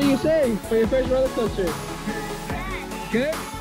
do you say for your first roller coaster? Good?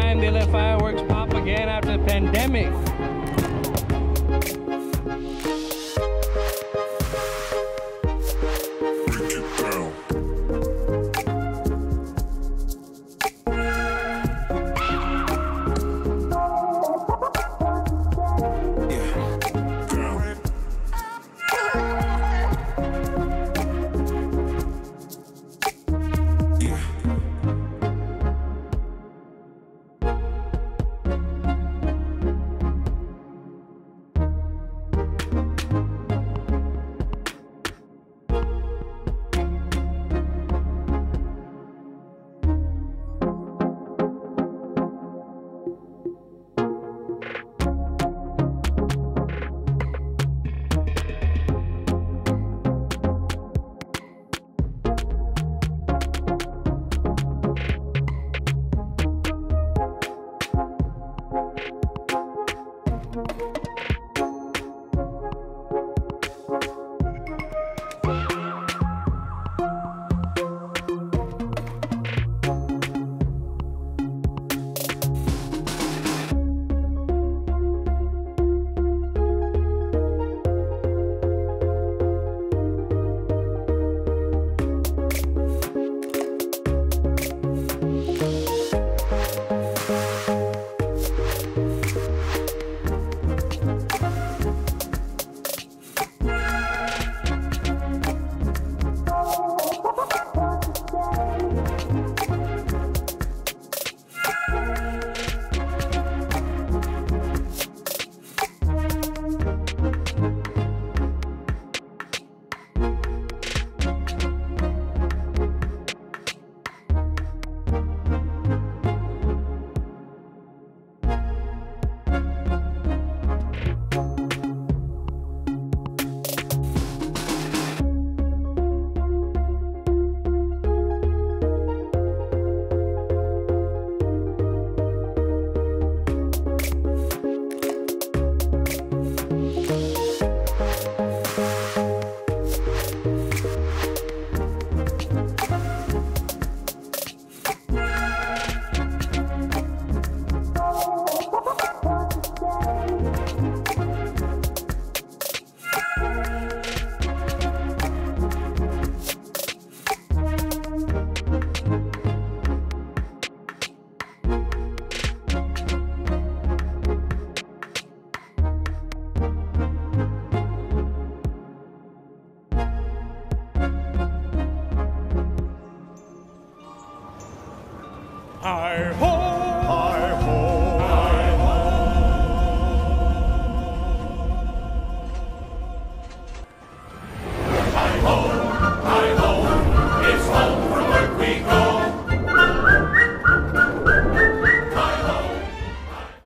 Time they let fireworks pop again after the pandemic.